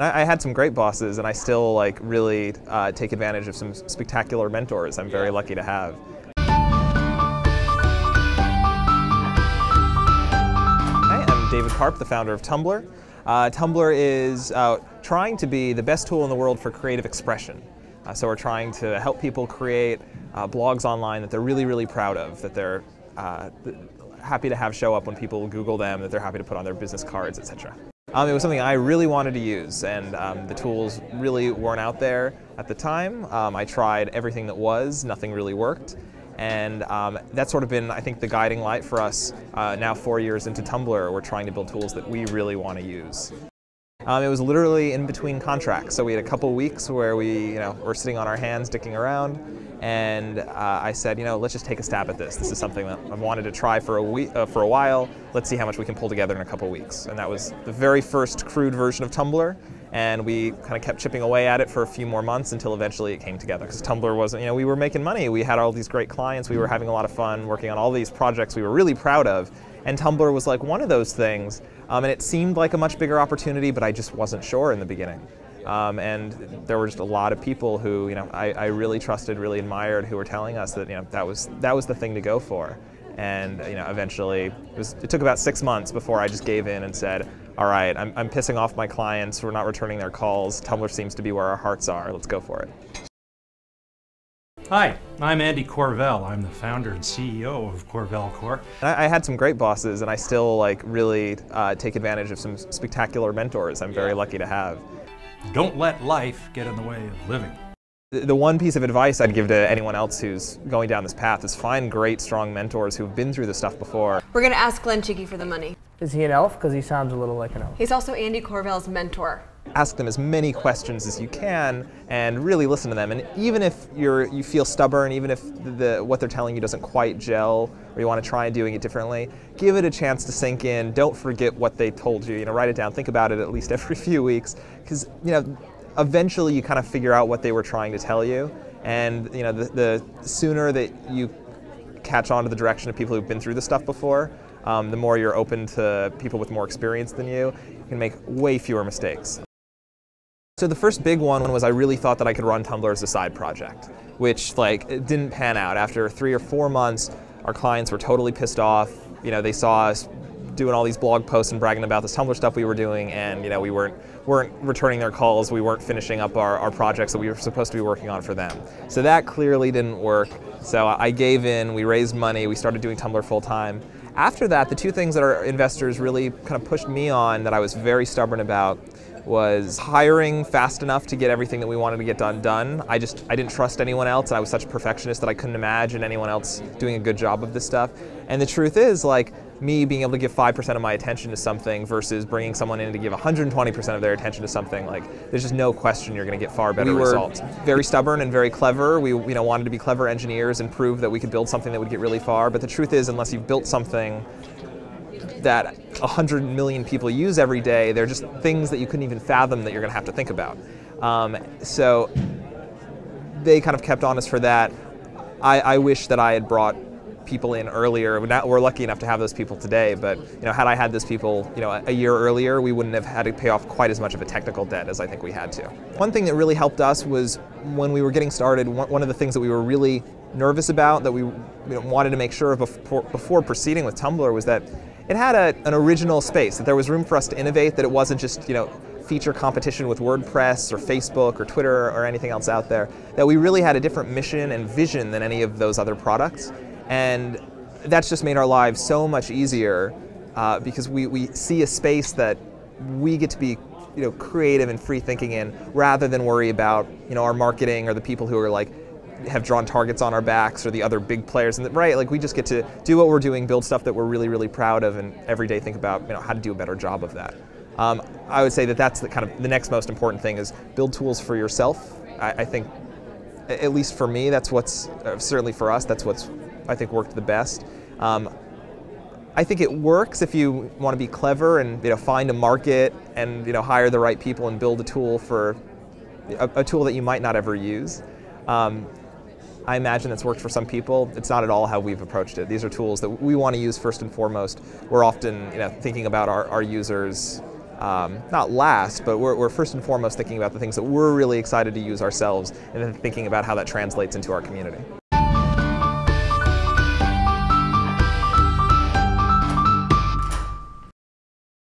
I, I had some great bosses, and I still like really uh, take advantage of some spectacular mentors. I'm very lucky to have. Hi, I'm David Karp, the founder of Tumblr. Uh, Tumblr is uh, trying to be the best tool in the world for creative expression. Uh, so we're trying to help people create uh, blogs online that they're really, really proud of, that they're uh, happy to have show up when people Google them, that they're happy to put on their business cards, etc. Um, it was something I really wanted to use, and um, the tools really weren't out there at the time. Um, I tried everything that was, nothing really worked. And um, that's sort of been, I think, the guiding light for us uh, now four years into Tumblr. We're trying to build tools that we really want to use. Um, it was literally in between contracts, so we had a couple weeks where we, you know, were sitting on our hands, dicking around, and uh, I said, you know, let's just take a stab at this. This is something that I've wanted to try for a week, uh, for a while. Let's see how much we can pull together in a couple weeks. And that was the very first crude version of Tumblr, and we kind of kept chipping away at it for a few more months until eventually it came together. Because Tumblr wasn't, you know, we were making money. We had all these great clients. We were having a lot of fun working on all these projects we were really proud of. And Tumblr was like one of those things. Um, and it seemed like a much bigger opportunity, but I just wasn't sure in the beginning. Um, and there were just a lot of people who, you know, I, I, really trusted, really admired, who were telling us that, you know, that was that was the thing to go for. And you know, eventually, it, was, it took about six months before I just gave in and said, all right, I'm, I'm pissing off my clients. We're not returning their calls. Tumblr seems to be where our hearts are. Let's go for it. Hi, I'm Andy Corvell. I'm the founder and CEO of Corvell Corp. I, I had some great bosses, and I still like really uh, take advantage of some spectacular mentors. I'm very lucky to have. Don't let life get in the way of living. The one piece of advice I'd give to anyone else who's going down this path is find great, strong mentors who've been through this stuff before. We're going to ask Glenn Cheeky for the money. Is he an elf? Because he sounds a little like an elf. He's also Andy Corvell's mentor ask them as many questions as you can and really listen to them. And even if you're you feel stubborn, even if the what they're telling you doesn't quite gel, or you want to try doing it differently, give it a chance to sink in. Don't forget what they told you. You know, write it down. Think about it at least every few weeks, because you know, eventually you kind of figure out what they were trying to tell you. And you know, the, the sooner that you catch on to the direction of people who've been through this stuff before, um, the more you're open to people with more experience than you, you can make way fewer mistakes. So the first big one was I really thought that I could run Tumblr as a side project, which like didn't pan out. After three or four months, our clients were totally pissed off. You know, they saw us doing all these blog posts and bragging about this Tumblr stuff we were doing, and you know, we weren't weren't returning their calls. We weren't finishing up our, our projects that we were supposed to be working on for them. So that clearly didn't work. So I gave in. We raised money. We started doing Tumblr full time. After that, the two things that our investors really kind of pushed me on that I was very stubborn about was hiring fast enough to get everything that we wanted to get done done. I just I didn't trust anyone else. I was such a perfectionist that I couldn't imagine anyone else doing a good job of this stuff. And the truth is like me being able to give 5% of my attention to something versus bringing someone in to give 120% of their attention to something like there's just no question you're going to get far better we results. Very stubborn and very clever. We you know wanted to be clever engineers and prove that we could build something that would get really far, but the truth is unless you've built something that 100 million people use every day. They're just things that you couldn't even fathom that you're going to have to think about. Um, so they kind of kept on us for that. I, I, wish that I had brought people in earlier. We're lucky enough to have those people today, but you know, had I had those people, you know, a year earlier, we wouldn't have had to pay off quite as much of a technical debt as I think we had to. One thing that really helped us was when we were getting started. One of the things that we were really nervous about, that we you know, wanted to make sure of before, before proceeding with Tumblr, was that it had a, an original space, that there was room for us to innovate, that it wasn't just, you know, feature competition with WordPress or Facebook or Twitter or anything else out there, that we really had a different mission and vision than any of those other products. And that's just made our lives so much easier uh, because we, we see a space that we get to be you know, creative and free thinking in rather than worry about you know, our marketing or the people who are like have drawn targets on our backs or the other big players and right like we just get to do what we're doing build stuff that we're really really proud of and every day think about you know how to do a better job of that. Um, i would say that that's the kind of the next most important thing is build tools for yourself. I, I think at least for me that's what's uh, certainly for us that's what's i think worked the best. Um, I think it works if you want to be clever and you know find a market and you know hire the right people and build a tool for a, a tool that you might not ever use. Um, I imagine that's worked for some people. It's not at all how we've approached it. These are tools that we want to use first and foremost. We're often you know, thinking about our, our users um, not last, but we're, we're first and foremost thinking about the things that we're really excited to use ourselves and then thinking about how that translates into our community.